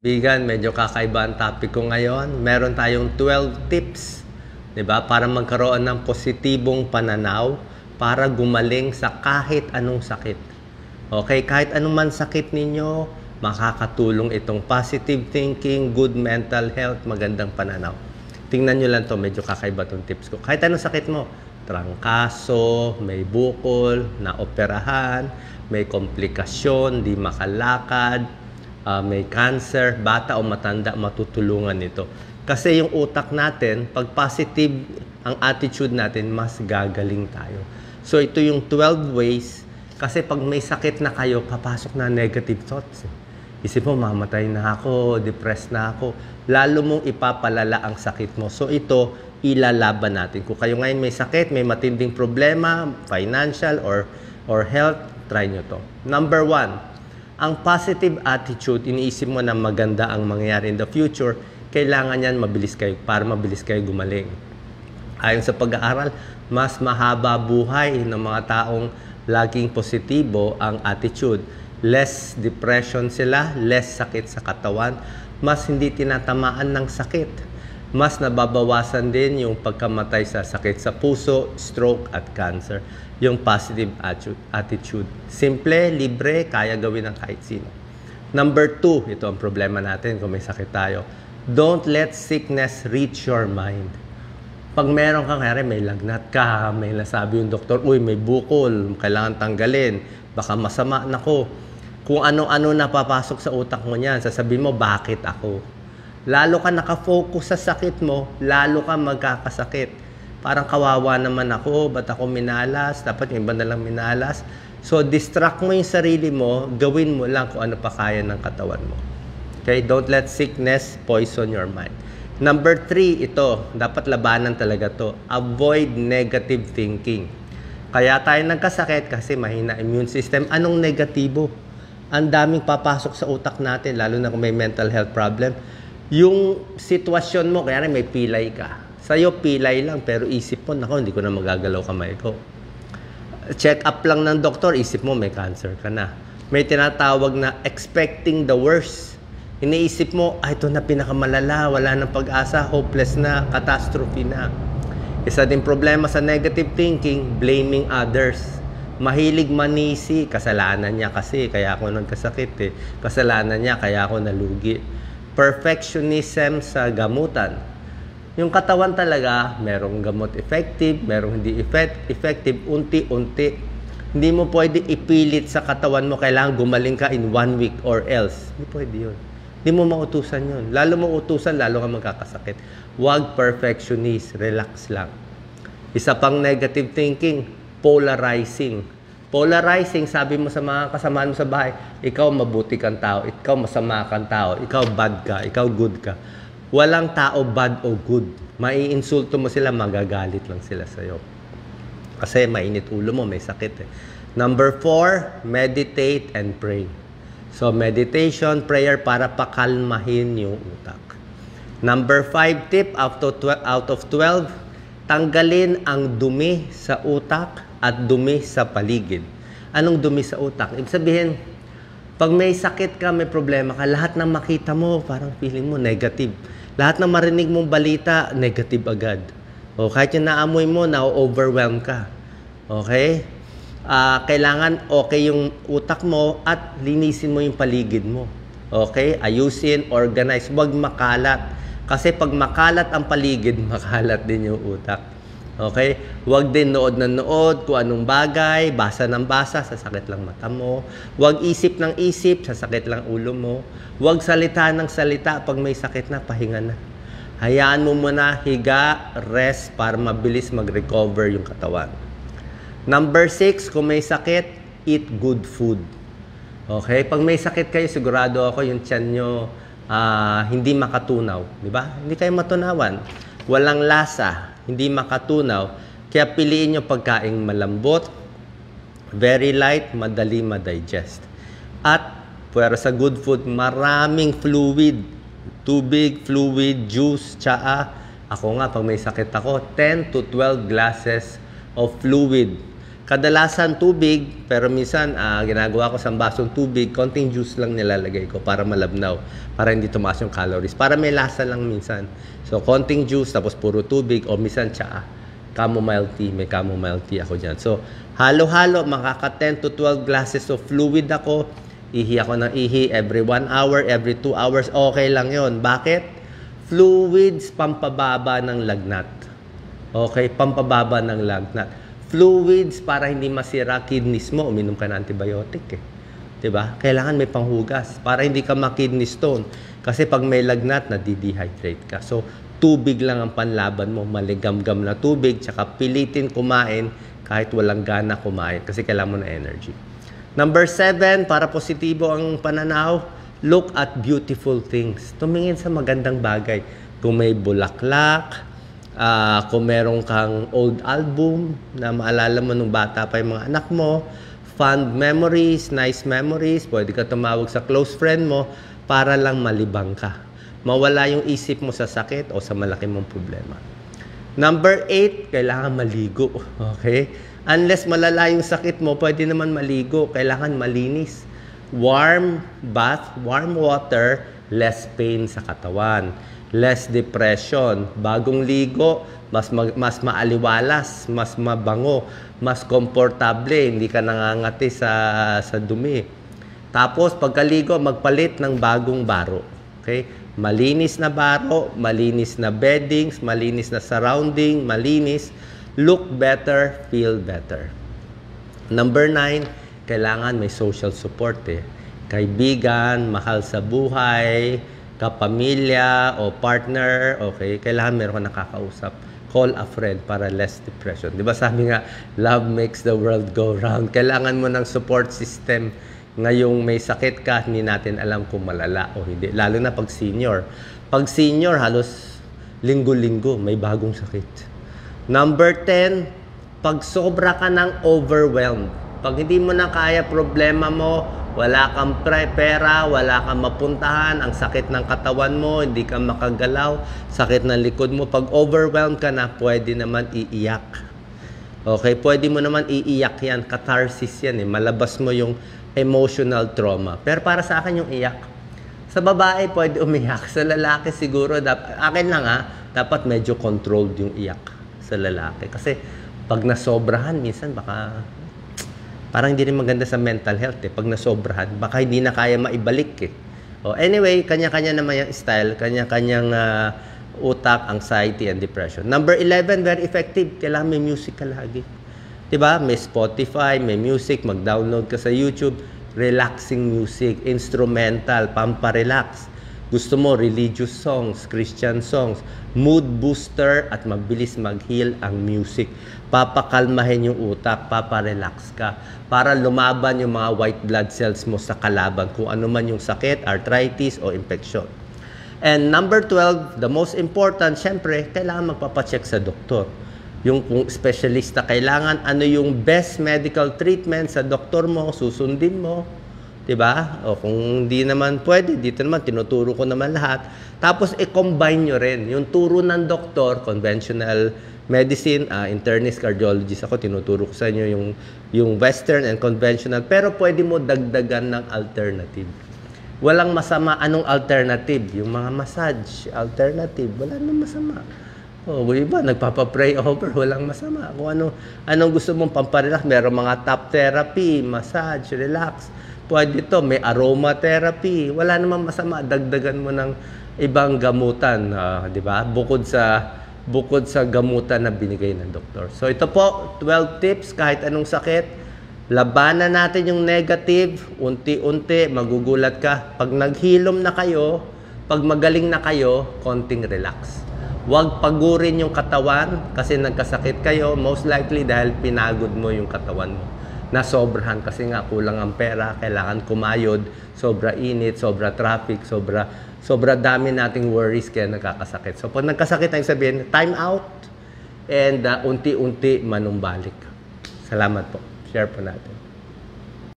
Bigan, medyo kakaiba ang topic ko ngayon. Meron tayong 12 tips, 'di ba? Para magkaroon ng positibong pananaw para gumaling sa kahit anong sakit. Okay, kahit anong man sakit ninyo, makakatulong itong positive thinking, good mental health, magandang pananaw. Tingnan nyo lang to, medyo kakaiba tong tips ko. Kahit anong sakit mo, trangkaso, may bukol, naoperahan, may komplikasyon, di makalakad, uh, may cancer, bata o matanda, matutulungan nito. Kasi yung utak natin, pag positive ang attitude natin, mas gagaling tayo. So ito yung 12 ways, kasi pag may sakit na kayo, papasok na negative thoughts. Isip mo, mamatay na ako, depressed na ako. Lalo mong ipapalala ang sakit mo. So ito, ilalaban natin. Kung kayo ngayon may sakit, may matinding problema, financial or or health, try nyo to. Number one, ang positive attitude, iniisip mo na maganda ang mangyayari in the future, kailangan yan mabilis kayo, para mabilis kayo gumaling. Ayon sa pag-aaral, mas mahaba buhay ng mga taong laging positibo ang attitude. Less depression sila, less sakit sa katawan, mas hindi tinatamaan ng sakit. Mas nababawasan din yung pagkamatay sa sakit sa puso, stroke at cancer yung positive attitude. Simple, libre, kaya gawin ng kahit sino. Number two, ito ang problema natin kung may sakit tayo. Don't let sickness reach your mind. Pag meron kang kaya may lagnat ka, may nasabi yung doktor, uy, may bukol, kailangan tanggalin, baka masama na ko. Kung ano-ano na papasok sa utak mo niyan, sasabihin mo, bakit ako? Lalo ka nakafocus sa sakit mo, lalo ka magkakasakit parang kawawa naman ako, ba't ako minalas, dapat yung iba na lang minalas. So, distract mo yung sarili mo, gawin mo lang kung ano pa kaya ng katawan mo. Okay? Don't let sickness poison your mind. Number three, ito, dapat labanan talaga to. Avoid negative thinking. Kaya tayo nagkasakit kasi mahina immune system. Anong negatibo? Ang daming papasok sa utak natin, lalo na kung may mental health problem. Yung sitwasyon mo, kaya may pilay ka Sa'yo, pilay lang, pero isip mo, nako, hindi ko na magagalaw kamay ko. Check up lang ng doktor, isip mo, may cancer ka na. May tinatawag na expecting the worst. Iniisip mo, ah, ito na pinakamalala, wala nang pag-asa, hopeless na, catastrophe na. Isa din problema sa negative thinking, blaming others. Mahilig manisi, kasalanan niya kasi, kaya ako nagkasakit eh. Kasalanan niya, kaya ako nalugi. Perfectionism sa gamutan yung katawan talaga, merong gamot effective, merong hindi effect, effective, unti-unti. Hindi mo pwede ipilit sa katawan mo, kailangan gumaling ka in one week or else. Hindi pwede yun. Hindi mo mautusan yun. Lalo mo utusan, lalo ka magkakasakit. Huwag perfectionist, relax lang. Isa pang negative thinking, polarizing. Polarizing, sabi mo sa mga kasamahan mo sa bahay, ikaw mabuti kang tao, ikaw masama kang tao, ikaw bad ka, ikaw good ka Walang tao bad o good. Maiinsulto mo sila, magagalit lang sila sa'yo. Kasi mainit ulo mo, may sakit eh. Number four, meditate and pray. So, meditation, prayer para pakalmahin yung utak. Number five tip, out of, out of 12, tanggalin ang dumi sa utak at dumi sa paligid. Anong dumi sa utak? Ibig sabihin, pag may sakit ka, may problema ka, lahat ng makita mo, parang feeling mo negative lahat ng marinig mong balita, negative agad. O kahit yung naamoy mo, na-overwhelm ka. Okay? Uh, kailangan okay yung utak mo at linisin mo yung paligid mo. Okay? Ayusin, organize, huwag makalat. Kasi pag makalat ang paligid, makalat din yung utak. Okay? Huwag din nood na nood kung anong bagay, basa ng basa, sasakit lang mata mo. Huwag isip ng isip, sasakit lang ulo mo. Huwag salita ng salita pag may sakit na, pahinga na. Hayaan mo muna higa, rest para mabilis mag-recover yung katawan. Number six, kung may sakit, eat good food. Okay? Pag may sakit kayo, sigurado ako yung tiyan nyo uh, hindi makatunaw. Di ba? Hindi kayo matunawan. Walang lasa hindi makatunaw. Kaya piliin nyo pagkain malambot, very light, madali ma-digest. At para sa good food, maraming fluid. Tubig, fluid, juice, tsaa. Ako nga, pag may sakit ako, 10 to 12 glasses of fluid. Kadalasan tubig, pero minsan uh, ginagawa ko sa basong tubig, konting juice lang nilalagay ko para malabnaw, para hindi tumaas yung calories, para may lasa lang minsan. So, konting juice, tapos puro tubig, o minsan tsaa. Chamomile tea, may chamomile tea ako dyan. So, halo-halo, makaka 10 to 12 glasses of fluid ako. Ihi ako ng ihi every 1 hour, every 2 hours, okay lang yon Bakit? Fluids, pampababa ng lagnat. Okay, pampababa ng lagnat fluids para hindi masira kidneys mo, uminom ka ng antibiotic eh. 'Di ba? Kailangan may panghugas para hindi ka ma-kidney stone. Kasi pag may lagnat, na-dehydrate ka. So, tubig lang ang panlaban mo, maligam-gam na tubig, tsaka pilitin kumain kahit walang gana kumain kasi kailangan mo na energy. Number seven, para positibo ang pananaw, look at beautiful things. Tumingin sa magandang bagay. Kung may bulaklak, uh, kung meron kang old album na maalala mo nung bata pa yung mga anak mo, fond memories, nice memories, pwede ka tumawag sa close friend mo para lang malibang ka. Mawala yung isip mo sa sakit o sa malaki mong problema. Number eight, kailangan maligo. Okay? Unless malala yung sakit mo, pwede naman maligo. Kailangan malinis. Warm bath, warm water, less pain sa katawan less depression. Bagong ligo, mas mag, mas maaliwalas, mas mabango, mas komportable, hindi ka nangangati sa sa dumi. Tapos pagkaligo, magpalit ng bagong baro. Okay? Malinis na baro, malinis na beddings, malinis na surrounding, malinis, look better, feel better. Number nine, kailangan may social support eh. Kaibigan, mahal sa buhay, kapamilya o partner, okay, kailangan meron ka nakakausap. Call a friend para less depression. Di ba sabi nga, love makes the world go round. Kailangan mo ng support system ngayong may sakit ka, hindi natin alam kung malala o hindi. Lalo na pag senior. Pag senior, halos linggo-linggo may bagong sakit. Number 10, pag sobra ka ng overwhelmed, pag hindi mo na kaya problema mo, wala kang pera, wala kang mapuntahan, ang sakit ng katawan mo, hindi ka makagalaw, sakit ng likod mo. Pag overwhelmed ka na, pwede naman iiyak. Okay, pwede mo naman iiyak yan, catharsis yan eh. Malabas mo yung emotional trauma. Pero para sa akin yung iyak. Sa babae, pwede umiyak. Sa lalaki siguro, dap- akin lang ha, dapat medyo controlled yung iyak sa lalaki. Kasi pag nasobrahan, minsan baka parang hindi rin maganda sa mental health eh. Pag nasobrahan, baka hindi na kaya maibalik eh. Oh, anyway, kanya-kanya naman yung style, kanya-kanyang uh, utak, anxiety, and depression. Number 11, very effective. Kailangan may music ka lagi. 'Di ba? May Spotify, may music, mag-download ka sa YouTube, relaxing music, instrumental, pampa-relax. Gusto mo religious songs, Christian songs, mood booster at mabilis mag-heal ang music. Papakalmahin yung utak, paparelax ka para lumaban yung mga white blood cells mo sa kalaban kung ano man yung sakit, arthritis o infection. And number 12, the most important, syempre, kailangan magpapacheck sa doktor. Yung kung specialista, kailangan ano yung best medical treatment sa doktor mo, susundin mo, 'Di ba? O kung hindi naman pwede, dito naman tinuturo ko naman lahat. Tapos i-combine nyo rin yung turo ng doktor, conventional medicine, uh, internist, cardiologist ako, tinuturo ko sa inyo yung, yung western and conventional. Pero pwede mo dagdagan ng alternative. Walang masama. Anong alternative? Yung mga massage, alternative. Wala namang masama. Oh, iba, nagpapa-pray over, walang masama. Kung ano, anong gusto mong pamparelax, meron mga top therapy, massage, relax. Pwede to, may aromatherapy. Wala namang masama, dagdagan mo ng ibang gamutan, uh, 'di ba? Bukod sa bukod sa gamutan na binigay ng doktor. So ito po, 12 tips kahit anong sakit. Labanan natin yung negative, unti-unti magugulat ka. Pag naghilom na kayo, pag magaling na kayo, konting relax. Huwag pagurin yung katawan kasi nagkasakit kayo, most likely dahil pinagod mo yung katawan mo nasobrahan kasi nga kulang ang pera, kailangan kumayod, sobra init, sobra traffic, sobra sobra dami nating worries kaya nagkakasakit. So pag nagkasakit tayo sabihin, time out and uh, unti-unti manumbalik. Salamat po. Share po natin.